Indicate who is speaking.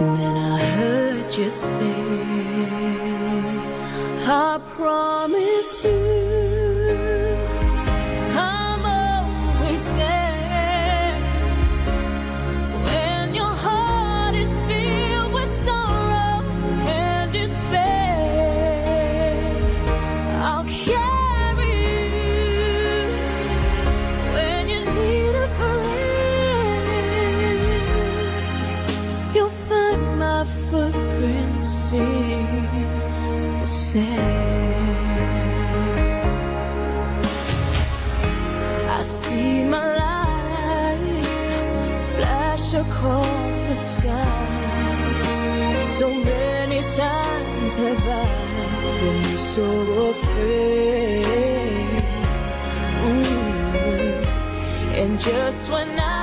Speaker 1: Then I heard you say, I promise I see my light flash across the sky. So many times have I been so afraid. Mm. And just when I